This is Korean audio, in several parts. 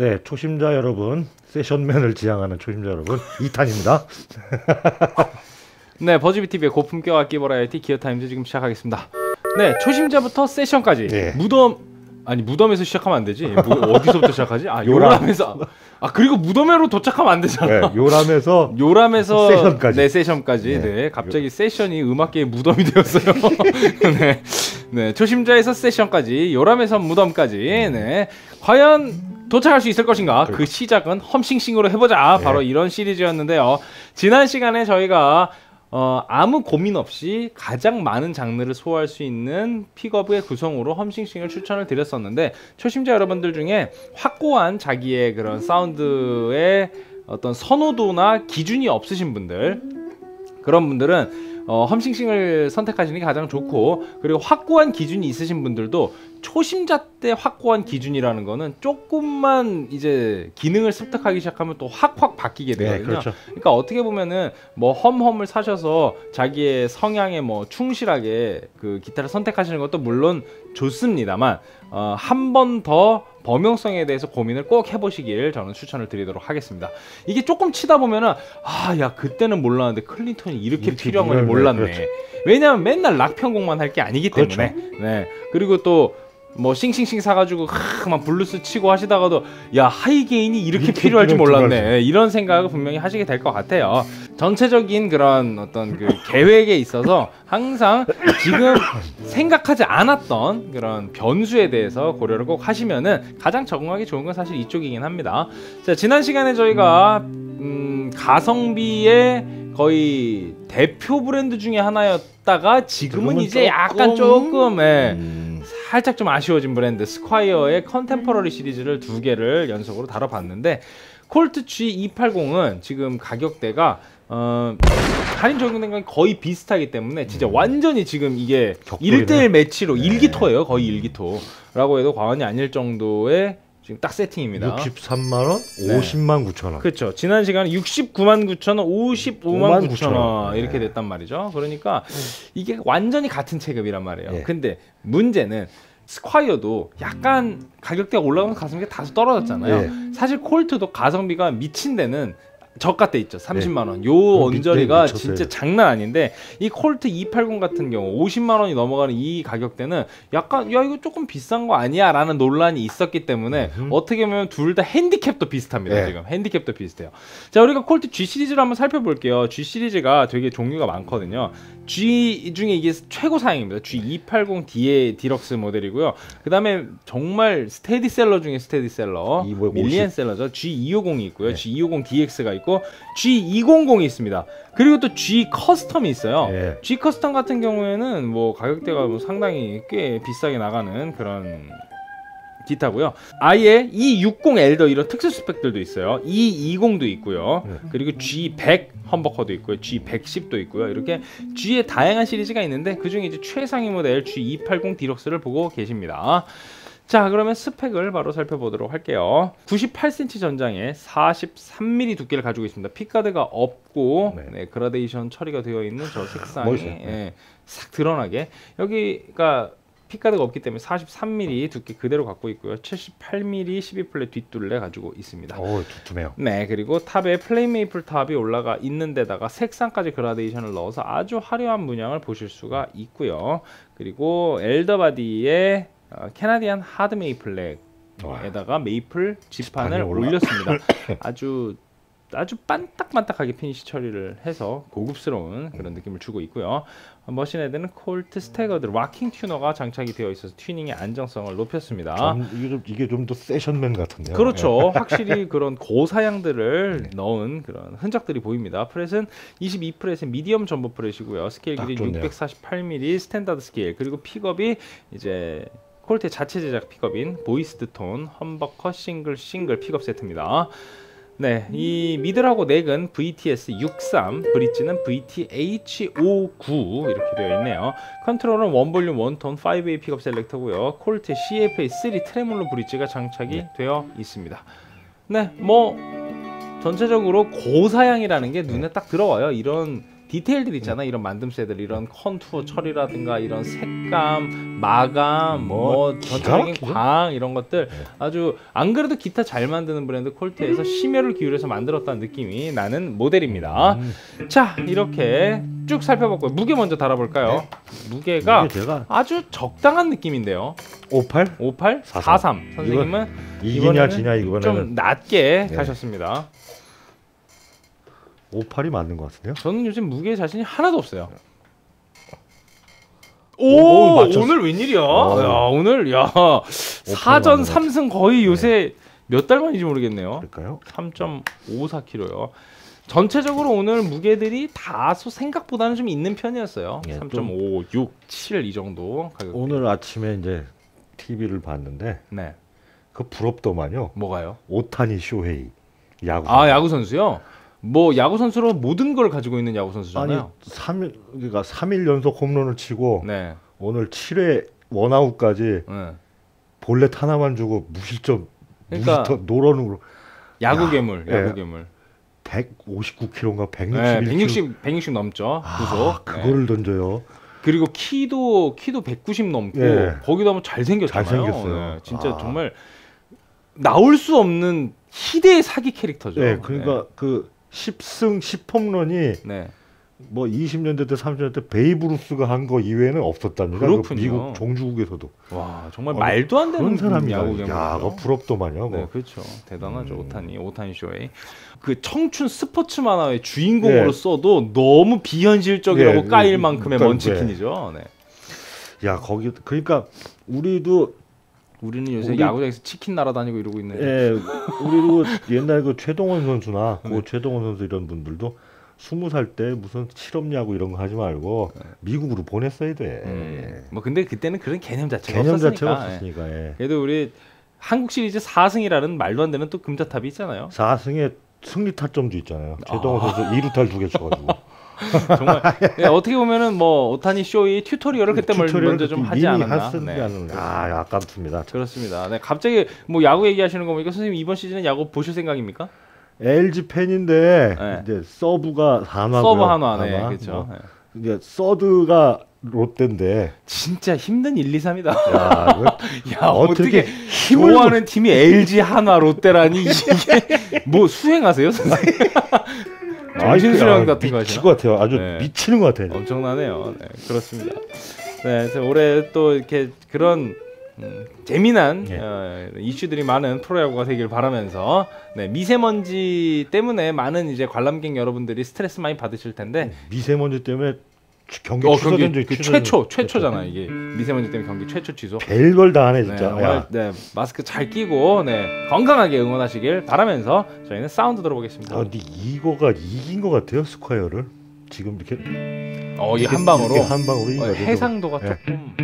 네, 초심자 여러분, 세션맨을 지향하는 초심자 여러분, 2탄입니다. 네, 버즈비 TV의 고품격 악기 버라이어티 기어 타임즈 지금 시작하겠습니다. 네, 초심자부터 세션까지 예. 무덤 아니 무덤에서 시작하면 안 되지. 무, 어디서부터 시작하지? 아 요람. 요람에서 아 그리고 무덤으로 도착하면 안 되잖아. 네, 요람에서 요람에서 세션까지. 네 세션까지 네. 네, 갑자기 세션이 음악계의 무덤이 되었어요. 네, 네 초심자에서 세션까지 요람에서 무덤까지 네 과연 도착할 수 있을 것인가? 그 시작은 험싱싱으로 해보자. 네. 바로 이런 시리즈였는데요. 지난 시간에 저희가 어, 아무 고민 없이 가장 많은 장르를 소화할 수 있는 픽업의 구성으로 험싱싱을 추천을 드렸었는데 초심자 여러분들 중에 확고한 자기의 그런 사운드의 어떤 선호도나 기준이 없으신 분들 그런 분들은 어, 험싱싱을 선택하시는 게 가장 좋고 그리고 확고한 기준이 있으신 분들도 초심자 때 확고한 기준이라는 거는 조금만 이제 기능을 습득하기 시작하면 또 확확 바뀌게 네, 되거든요. 그렇죠. 그러니까 어떻게 보면은 뭐 험험을 사셔서 자기의 성향에 뭐 충실하게 그 기타를 선택하시는 것도 물론 좋습니다만 어, 한 번 더 범용성에 대해서 고민을 꼭 해보시길 저는 추천을 드리도록 하겠습니다. 이게 조금 치다 보면은 아 야 그때는 몰랐는데 클린턴이 이렇게 이렇게 필요한 걸 몰랐네. 그렇죠. 왜냐하면 맨날 락 편곡만 할 게 아니기 그렇죠. 때문에. 네. 그리고 또 뭐 싱싱싱 사가지고 막 블루스 치고 하시다가도 야 high gain이 이렇게 필요할 줄 몰랐네. 이런 생각을 분명히 하시게 될 것 같아요. 전체적인 그런 어떤 그 계획에 있어서 항상 지금 생각하지 않았던 그런 변수에 대해서 고려를 꼭 하시면은 가장 적응하기 좋은 건 사실 이쪽이긴 합니다. 자 지난 시간에 저희가 음, 가성비의 거의 대표 브랜드 중에 하나였다가 지금은 이제 약간 조금, 조금 예, 음, 살짝 좀 아쉬워진 브랜드 스콰이어의 Contemporary 시리즈를 두 개를 연속으로 다뤄봤는데 콜트 G280은 지금 가격대가 어, 할인 적용된 건 거의 비슷하기 때문에 진짜 완전히 지금 이게 음. 1대1 매치로 네. 일기토예요 거의 일기토라고 해도 과언이 아닐 정도의 지금 딱 세팅입니다 63만 원, 네. 50만 9천 원. 그렇죠. 지난 시간에 69만 9천 원, 55만 9천 9천 원 원. 이렇게 네. 됐단 말이죠. 그러니까 이게 완전히 같은 체급이란 말이에요. 네. 근데 문제는 스콰이어도 약간 가격대가 올라가면서 가성비가 다소 떨어졌잖아요. 네. 사실 콜트도 가성비가 미친 데는 저가 때 있죠. 30만 원. 요그 언저리가 밑에 미쳤어요. 진짜 장난 아닌데 이 콜트 280 같은 경우 50만 원이 넘어가는 이 가격대는 약간 야 이거 조금 비싼 거 아니야라는 논란이 있었기 때문에 음흠. 어떻게 보면 둘 다 핸디캡도 비슷합니다. 네. 지금 핸디캡도 비슷해요. 자 우리가 콜트 G 시리즈를 한번 살펴볼게요. G 시리즈가 되게 종류가 많거든요. G 중에 이게 최고 사양입니다. G280D의 Deluxe 모델이고요. 그 다음에 정말 스테디셀러 중에 스테디셀러, 밀리언셀러죠. G250이 있고요. 네. G250DX가 있고 G200이 있습니다. 그리고 또 G 커스텀이 있어요. 예. G Custom 같은 경우에는 뭐 가격대가 뭐 상당히 꽤 비싸게 나가는 그런 기타고요. 아예 E60 alder 이런 특수 스펙들도 있어요. E20도 있고요. 네. 그리고 G100 humbucker도 있고요. G110도 있고요. 이렇게 G의 다양한 시리즈가 있는데 그중에 이제 최상위 모델 G280 Deluxe를 보고 계십니다. 자 그러면 스펙을 바로 살펴보도록 할게요 98cm 전장에 43mm 두께를 가지고 있습니다 pickguard가 없고 네. 네, 그라데이션 처리가 되어 있는 저 색상이 멋있어요. 네. 예, 싹 드러나게 여기가 pickguard가 없기 때문에 43mm 두께 그대로 갖고 있고요 78mm 12fret 뒷둘레 가지고 있습니다 오, 두툼해요. 네 그리고 top에 flame maple top이 올라가 있는 데다가 색상까지 그라데이션을 넣어서 아주 화려한 문양을 보실 수가 있고요 그리고 alder body에 어, Canadian hard maple neck에다가 maple 지판을 올렸습니다 아주 아주 반딱반딱하게 피니시 처리를 해서 고급스러운 그런 느낌을 주고 있고요 machine head는 Cort staggered locking tuner가 장착이 되어 있어서 튜닝의 안정성을 높였습니다 좀, 이게 좀, 더 세션맨 같은데요. 그렇죠. 확실히 그런 고사양들을 넣은 그런 흔적들이 보입니다. fret은 22 fret의 medium jumbo fret이고요. 스케일 딱 길이 좋네요. 648mm standard 스케일 그리고 픽업이 이제 Cort의 자체 제작 픽업인 Voiced Tone humbucker single single 픽업 세트입니다. 네, 이 middle하고 neck은 VTS 63, bridge는 VTH59 이렇게 되어 있네요. 컨트롤은 원볼륨 원톤 5A 픽업 셀렉터고요. 콜트 CFA3 트레몰로 bridge가 장착이 네. 되어 있습니다. 네, 뭐 전체적으로 고사양이라는 게 눈에 딱 들어와요. 이런 디테일들 있잖아. 이런 만듦새들 이런 contour 처리라든가 이런 색감 마감 뭐, 뭐 전체적인 막히죠? 광 이런 것들. 네. 아주 안 그래도 기타 잘 만드는 브랜드 Cort에서 심혈을 기울여서 만들었다는 느낌이 나는 모델입니다. 음, 자 이렇게 쭉 살펴봤고요. 무게 먼저 달아볼까요? 무게가 이게 제가 아주 적당한 느낌인데요. 58 58 43. 43 선생님은 이기냐 지냐 이거는 좀 낮게 네. 가셨습니다 58이 맞는 것 같은데요. 저는 요즘 무게 자신이 하나도 없어요. 오, 오. 오늘 웬일이야? 어. 야, 오늘 야 사전 맞는 것 같아. 3승 거의 요새 몇달 만인지 모르겠네요. 그럴까요? 3.54kg요. 전체적으로 오늘 무게들이 다소 생각보다는 좀 있는 편이었어요. 예, 3.5, 6, 7 이 정도 가격. 오늘 아침에 이제 TV를 봤는데 네, 그 부럽더만요. 뭐가요? 오타니 쇼헤이 야구. 아 야구 선수요? 뭐 야구 선수로 모든 걸 가지고 있는 야구 아니 선수잖아요. 3일 그러니까 3일 연속 홈런을 치고 네, 오늘 7회 원아웃까지 네. 볼넷 하나만 주고 무실점 그러니까 무시터 노런으로 야구 야, 괴물, 예. 야구 괴물. 159kg인가 161kg. 네, 160, 160 넘죠. 구속. 아, 그거를 던져요. 그리고 키도 키도 190 넘고 예. 거기다 뭐 잘생겼잖아요. 잘생겼어요. 네, 진짜 아. 정말 나올 수 없는 희대의 사기 캐릭터죠. 네, 그러니까 그 10승 10홈런이 네. 뭐 20년대 때 30년대 때 베이브루스가 한 거 이외에는 없었답니다. 그렇군요. 그 미국 종주국에서도 와 정말 어, 말도 안 되는 그런 사람이 야구 야, 괴물이죠. 부럽더만요. 네, 뭐. 그렇죠. 대단하죠. 음. 오타니, 오타니 쇼의 그 청춘 스포츠 만화의 주인공으로 예. 써도 너무 비현실적이라고 예, 까일 그, 만큼의 먼치킨이죠. 네. 야 거기 그러니까 우리도 우리는 요새 우리- 야구장에서 치킨 날아다니고 이러고 있는데. 예, 우리도 옛날 그 최동원 선수나 네. 그 최동원 선수 이런 분들도 스무 살 때 무슨 실업야구 이런 거 하지 말고 미국으로 보냈어야 돼. 네. 음, 뭐 근데 그때는 그런 개념 자체가 개념 없었으니까. 자체가 예. 없었으니까. 예. 그래도 우리 한국 시리즈 4승이라는 말도 안 되는 또 금자탑이 있잖아요. 4승에 승리 타점도 있잖아요. 최동원 선수 2루타를 두개 쳐가지고. 정말 예, 어떻게 보면은 뭐 오타니 쇼헤이 tutorial을 그때 멀- tutorial을 먼저 좀 하지 않았나. 네. 아, 아깝습니다. 그렇습니다. 네, 갑자기 뭐 야구 얘기하시는 거 보니까 선생님 이번 시즌에 야구 보실 생각입니까? LG 팬인데 네. 이제 sub가 한화고요. sub 한화네, 한화. 그렇죠. 뭐, 네. 이제 서드가 롯데인데. 진짜 힘든 1, 2, 3이다. 야, 야 어떻게, 어떻게 힘을 좋아하는 팀이 LG, 한화, 롯데라니 이게 뭐 수행하세요, 선생님? 정신수련 같은 거 하시나? 것 같아요. 아주 네. 미치는 것 같아요. 엄청나네요. 네, 그렇습니다. 네, 그래서 올해 또 이렇게 그런 음, 재미난 예. 어, 이슈들이 많은 프로야구가 되길 바라면서 네, 미세먼지 때문에 많은 이제 관람객 여러분들이 스트레스 많이 받으실 텐데 미세먼지 때문에 취- 경기 어, 취소된 경기 그 최초 최초잖아 이게 미세먼지 때문에 경기 최초 취소. 별걸 다 하네 네, 진짜. 오늘 야. 네, 마스크 잘 끼고 네, 건강하게 응원하시길 바라면서 저희는 사운드 들어보겠습니다. 아, 근데 이거가 이긴 것 같아요 Squier를 지금 이렇게 어, 이 이렇게- 한 방으로 이렇게 한 방으로 어. 해상도가 예. 조금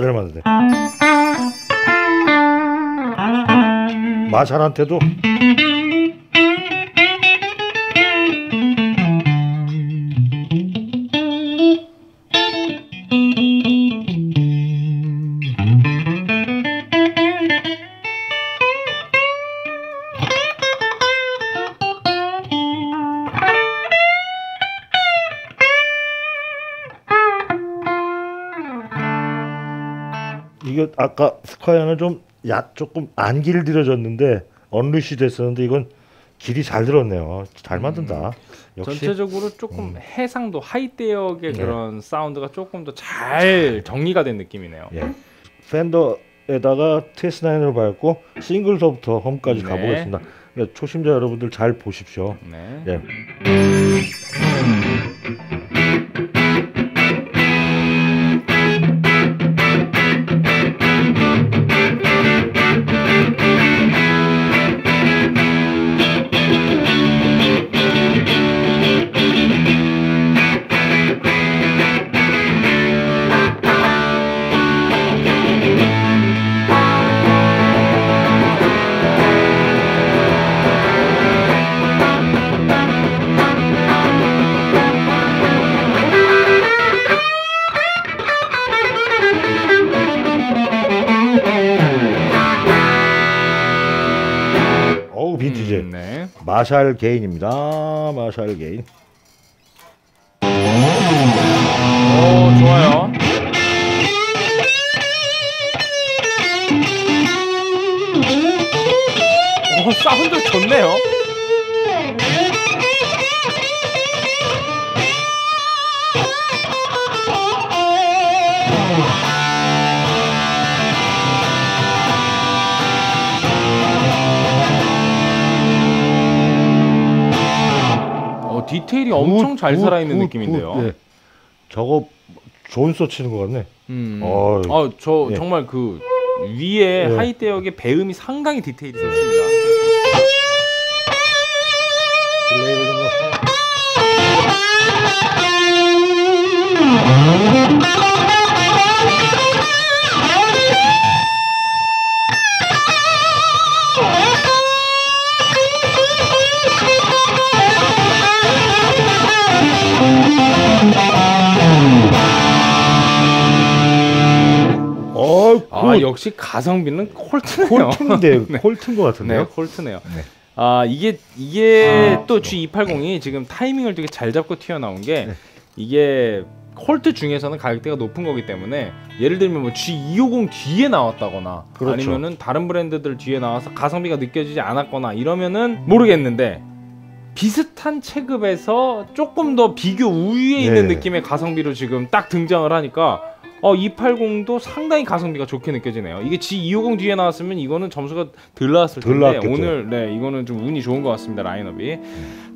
잘 맞네. 마샬한테도 아까 Squier는 좀 야 조금 안 길들여졌는데 언루시 됐었는데 이건 길이 잘 들었네요. 잘 만든다. 역시 전체적으로 조금 음. 해상도 high대역의 네. 그런 사운드가 조금 더 잘 정리가 된 느낌이네요. 예. Fender에다가 TS9을 밟고 single서부터 hum까지 네. 가보겠습니다. 그러니까 초심자 여러분들 잘 보십시오. 네. 예. 마샬 게인입니다. 마샬 게인. 오 좋아요. 오 사운드 좋네요. 디테일이 엄청 잘 good, 살아있는 good, 느낌인데요. good, 예. 저거 John Suhr 치는 것 같네. 음. 어이. 어, 저 예. 정말 그 위에 예. high대역의 배음이 상당히 디테일이 좋습니다. 어, 아 good. 역시 가성비는 Cort네요. Cort인데 네. Cort인 것 같은데요. 네, Cort네요. 네. 아 이게 이게 아, 또 G280이 지금 타이밍을 되게 잘 잡고 튀어나온 게 네. 이게 Cort 중에서는 가격대가 높은 거기 때문에 예를 들면 뭐 G250 뒤에 나왔다거나 그렇죠. 아니면은 다른 브랜드들 뒤에 나와서 가성비가 느껴지지 않았거나 이러면은 모르겠는데 비슷한 체급에서 조금 더 비교 우위에 있는 네. 느낌의 가성비로 지금 딱 등장을 하니까 어 280도 상당히 가성비가 좋게 느껴지네요. 이게 G250 뒤에 나왔으면 이거는 점수가 덜 나왔을 덜 텐데 나왔겠죠. 오늘 네 이거는 좀 운이 좋은 것 같습니다 라인업이.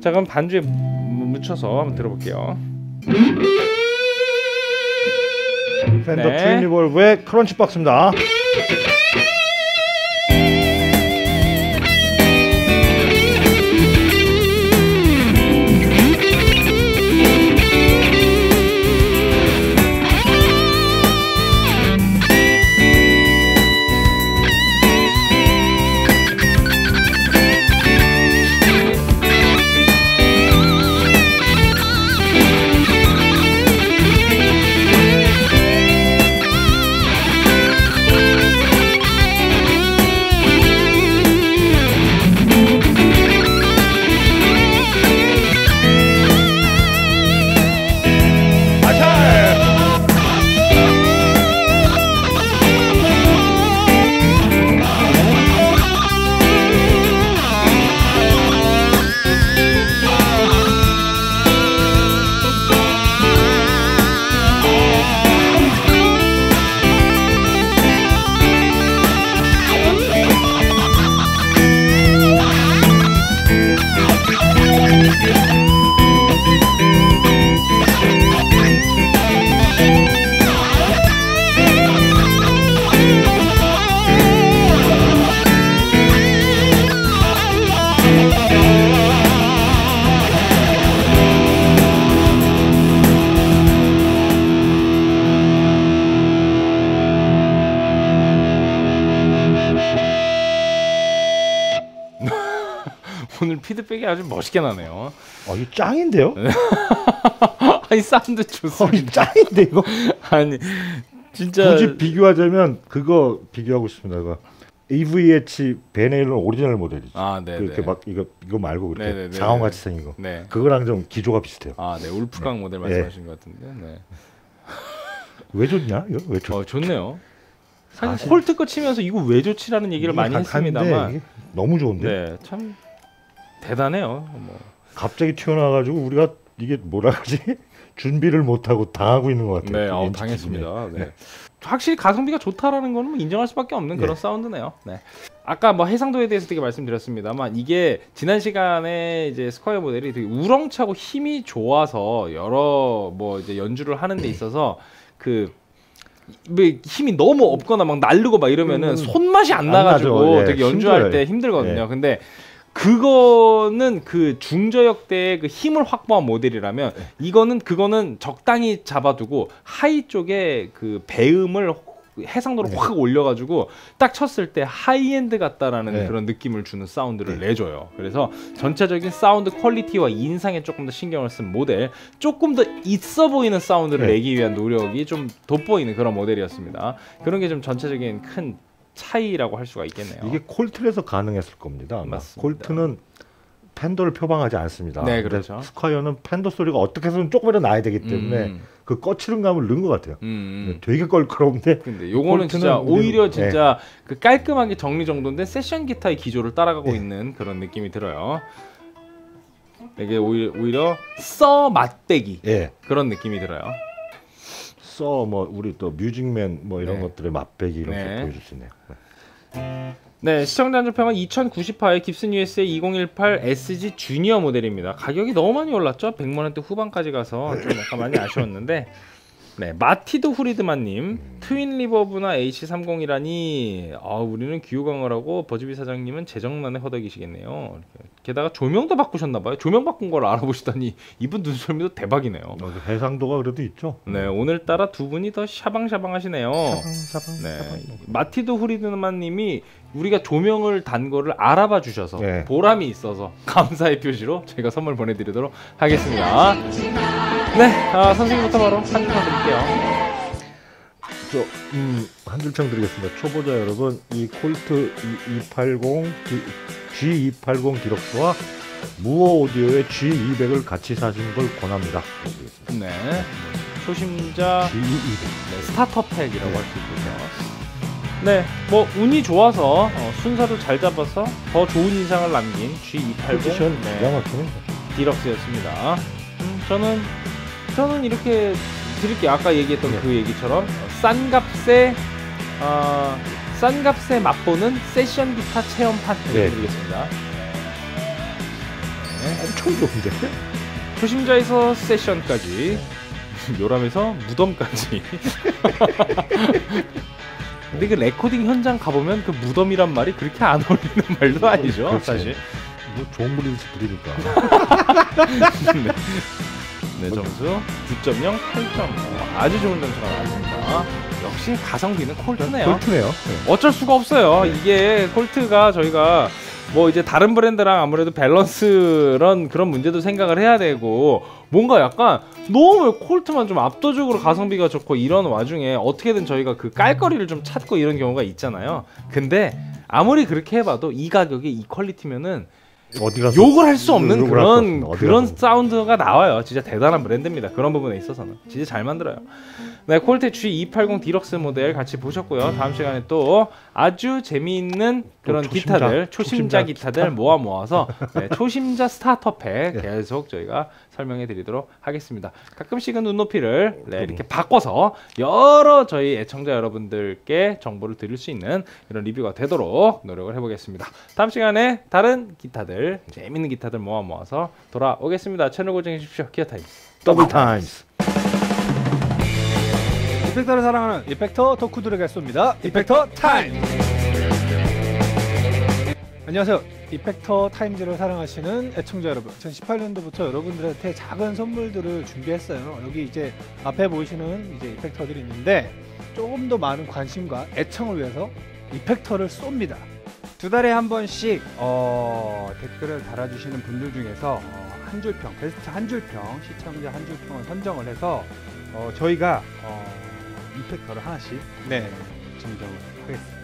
자 그럼 반주에 묻혀서 한번 들어볼게요. 팬더 네. 트윈 리볼브의 크런치 박스입니다. 피드백이 아주 멋있게 나네요. 어, 이거 짱인데요? 아니 사운드 어, 좋습니다. 이거 짱인데 이거. 아니 진짜 굳이 비교하자면 그거 비교하고 싶습니다. 이거 EVH Van Halen 오리지널 모델이죠. 아 네네. 그렇게 막 이거 이거 말고 그렇게 네네네네. 장원 같이 생긴 거. 네. 그거랑 좀 기조가 비슷해요. 아, 네. Wolfgang 모델 말씀하신 것 같은데. 네. 왜 좋냐? 이거 왜 좋? 어, 좋네요. 사실 사실- Cort 거 치면서 이거 왜 좋지라는 얘기를 많이 한- 했습니다만 너무 좋은데 네, 참 대단해요. 뭐. 갑자기 튀어나와가지고 우리가 이게 뭐라 하지? 준비를 못하고 당하고 있는 것 같아요. 네, 어, 당했습니다. 기준에. 네. 확실히 가성비가 좋다라는 거는 뭐 인정할 수밖에 없는 네. 그런 사운드네요. 네. 아까 뭐 해상도에 대해서 되게 말씀드렸습니다만 이게 지난 시간에 이제 Squier 모델이 되게 우렁차고 힘이 좋아서 여러 뭐 이제 연주를 하는 데 있어서 그뭐 힘이 너무 없거나 막 날르고 막 이러면은 음, 손맛이 안안 나가지고 나죠. 예, 되게 연주할 힘들어요. 때 힘들거든요. 예. 근데 그거는 그 중저역 대의 그 힘을 확보한 모델이라면 네. 이거는 그거는 적당히 잡아두고 high 쪽에 그 배음을 해상도로 네. 확 올려가지고 딱 쳤을 때 하이엔드 같다라는 네. 그런 느낌을 주는 사운드를 네. 내줘요. 그래서 전체적인 사운드 quality와 인상에 조금 더 신경을 쓴 모델, 조금 더 있어 보이는 사운드를 네. 내기 위한 노력이 좀 돋보이는 그런 모델이었습니다. 그런 게 좀 전체적인 큰 차이라고 할 수가 있겠네요. 이게 콜트에서 가능했을 겁니다. 맞습니다. 콜트는 팬더를 표방하지 않습니다. 네, 그렇죠. 스콰이어는 팬더 소리가 어떻게 해서든 조금이라도 나야 되기 때문에 음. 그 거칠은 감을 넣은 것 같아요. 음. 되게 껄끄러운데 근데 요거는 진짜 오히려 진짜 그 깔끔하게 정리 정돈된 세션 기타의 기조를 따라가고 네. 있는 그런 느낌이 들어요. 이게 오히려, 오히려 Suhr 맛배기 예. 그런 느낌이 들어요. Suhr 뭐 우리 또 Music Man 뭐 이런 네. 것들의 맛배기 이렇게 네. 보여줄 수 있네요. 네. 네, 시청자 한줄평은 2098의 Gibson USA 2018 SG Junior 모델입니다. 가격이 너무 많이 올랐죠? 100만 원대 후반까지 가서 좀 약간 많이 아쉬웠는데 네, 마티 프리드만님 Twin Reverb나 H30이라니 아 우리는 하고 버즈비 사장님은 재정난에 허덕이시겠네요. 게다가 조명도 바꾸셨나봐요. 조명 바꾼 걸 알아보시다니 이분 눈썰미도 대박이네요. 어, 그 해상도가 그래도 있죠. 네, 오늘따라 두 분이 더 샤방샤방하시네요. 사방 네, 마티도 후리드만님이 우리가 조명을 단 거를 알아봐 주셔서 네. 보람이 있어서 감사의 표시로 저희가 선물 보내드리도록 하겠습니다. 네, 아, 선생님부터 바로 한 줄평 드릴게요. 저, 음, 한 줄평 드리겠습니다. 초보자 여러분, 이 Cort 2280 G280 Deluxe와 Mooer Audio의 G200을 같이 사시는 걸 권합니다. 네, 초심자 G200. 네, starter pack이라고 할수 있겠죠. 네, 뭐 운이 좋아서 어, 순서를 잘 잡아서 더 좋은 인상을 남긴 G280 포지션 네. 기가 막히네. Deluxe였습니다. 음, 저는 저는 이렇게 드릴게요. 아까 얘기했던 네. 그 얘기처럼 어, 싼 값에 어, 싼 값에 맛보는 세션 기타 체험판 네. 드리겠습니다. 엄청 좋은데? 초심자에서 세션까지 요람에서 무덤까지. 근데 그 레코딩 현장 가보면 그 무덤이란 말이 그렇게 안 어울리는 말도 아니죠, 그렇지. 사실. 뭐 좋은 분이 부리니까. 네. 네, 점수 9.0, 8.5 아주 좋은 점수가 나왔습니다. 역시 가성비는 콜트네요. 콜트네요. 네. 어쩔 수가 없어요. 이게 콜트가 저희가 뭐 이제 다른 브랜드랑 아무래도 밸런스런 그런 문제도 생각을 해야 되고 뭔가 약간 너무 콜트만 좀 압도적으로 가성비가 좋고 이런 와중에 어떻게든 저희가 그 깔거리를 좀 찾고 이런 경우가 있잖아요. 근데 아무리 그렇게 해봐도 이 가격에 이 퀄리티면은 욕을 할 수 없는 그런 그런. 사운드가 나와요. 진짜 대단한 브랜드입니다. 그런 부분에 있어서는 진짜 잘 만들어요. 네, 콜트 G280 디럭스 모델 같이 보셨고요. 다음 시간에 또 아주 재미있는 그런 초심자, 기타들, 초심자, 초심자 기타들 기타. 모아 모아서 네, 초심자 starter pack 네. 계속 저희가 설명해 드리도록 하겠습니다. 가끔씩은 눈높이를 네, 이렇게 바꿔서 여러 저희 애청자 여러분들께 정보를 드릴 수 있는 이런 리뷰가 되도록 노력을 해보겠습니다. 다음 시간에 다른 기타들, 재밌는 기타들 모아 모아서 돌아오겠습니다. 채널 고정해 주십시오. 기어 타임. 더블 타임스. 이펙터를 사랑하는 이펙터 덕후들에게 쏩니다. 이펙터 타임. 안녕하세요. 이펙터 타임즈를 사랑하시는 애청자 여러분. 2018년도부터 여러분들한테 작은 선물들을 준비했어요. 여기 이제 앞에 보이시는 이제 이펙터들이 있는데 조금 더 많은 관심과 애청을 위해서 이펙터를 쏩니다. 두 달에 한 번씩 어, 댓글을 달아주시는 분들 중에서 어, 한 줄평, 베스트 한 줄평, 시청자 한 줄평을 선정을 해서 어, 저희가 어, 이펙터를 하나씩 네 증정을 하겠습니다.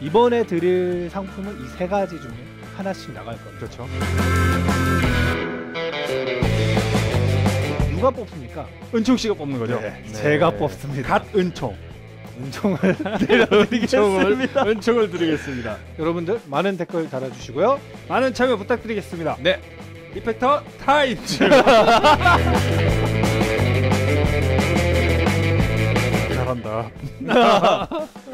이번에 드릴 상품은 이 세 가지 중에 하나씩 나갈 겁니다. 그렇죠. 누가 뽑습니까? 은총 씨가 뽑는 거죠? 네. 제가 뽑습니다. 갓 은총. 은총을 드리겠습니다. 은총을 드리겠습니다. 여러분들 많은 댓글 달아주시고요. 많은 참여 부탁드리겠습니다. 네. 이펙터 타임즈. 잘한다.